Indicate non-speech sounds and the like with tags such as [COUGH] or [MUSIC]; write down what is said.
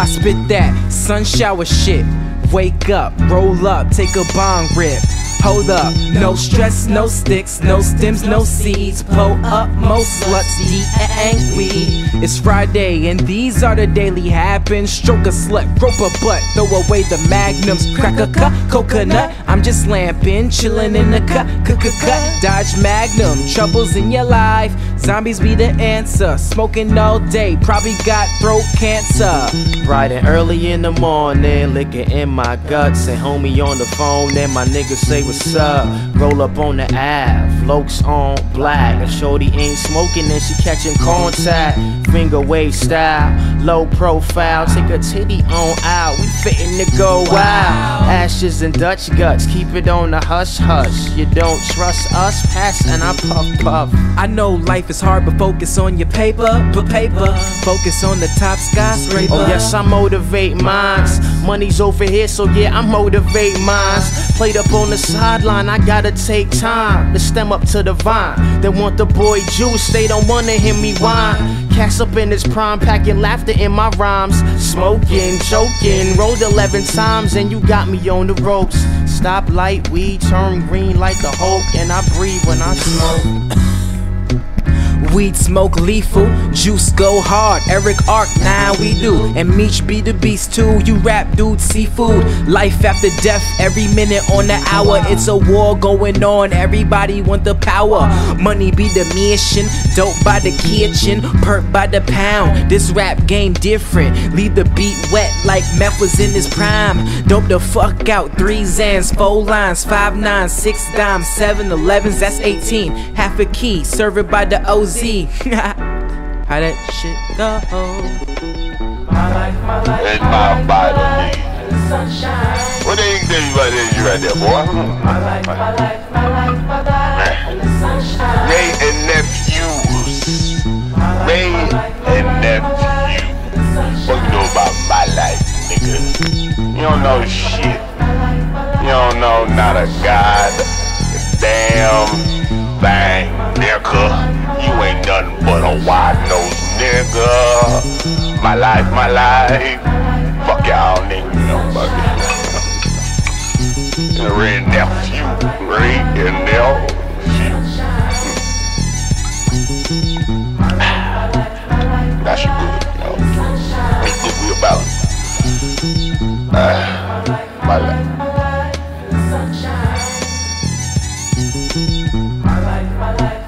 I spit that sun shower shit. Wake up, roll up, take a bong rip. Hold up, no stress, no sticks, no stems, no seeds. Pull up, most sluts, deep weed. It's Friday, and these are the daily happens. Stroke a slut, rope a butt, throw away the magnums. Crack a cut, coconut. I'm just lamping, chillin' in the cut, cut, cut, cut. Dodge magnum, troubles in your life. Zombies be the answer. Smoking all day, probably got throat cancer. Bright and early in the morning, liquor in my guts. And homie on the phone, and my nigga say what's up. Roll up on the Ave, lokes on black. A shorty ain't smoking and she catching contact. Finger wave style, low profile. Take a titty on out, we fitting to go wild. Ashes and Dutch guts, keep it on the hush hush. You don't trust us, pass and I puff puff. I know life is hard, but focus on your paper, but paper. Focus on the top skyscraper. Oh yes, I motivate minds. Money's over here, so yeah, I motivate minds. Played up on the sideline, I gotta take time to stem up to the vine. They want the boy juice, they don't wanna hear me whine. Up in his prime, packing laughter in my rhymes. Smoking, choking, rolled 11 times, and you got me on the ropes. Stop light, weed turn green like the Hulk, and I breathe when I smoke. Weed smoke lethal, juice go hard. Erick Arc, now we do. And Meech be the beast too. You rap dude, seafood. Life after death, every minute on the hour. It's a war going on. Everybody want the power. Money be the mission. Dope by the kitchen, perk by the pound. This rap game different. Leave the beat wet like meth was in his prime. Dope the fuck out. Three Xans, four lines, five nines, six dimes, seven elevens. That's 18. Half a key, serve it by the OZ. [LAUGHS] How that shit go? My life, my life, it's my body. What they tell you about this right there, boy? My life, my life, my life, my life, in the sunshine. Wray and nephews. Wray and nephews. What you know about my life, nigga? You don't know shit. You don't know not a god. Damn wide nose nigga. My life, my life. Fuck y'all niggas, nobody. The red nephew, red nephew. That's shit good, you know. It's good we about it. Uh, my life. My life, my life.